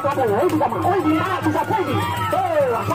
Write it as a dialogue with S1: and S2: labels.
S1: bila hapo hivi kama hivi eh ah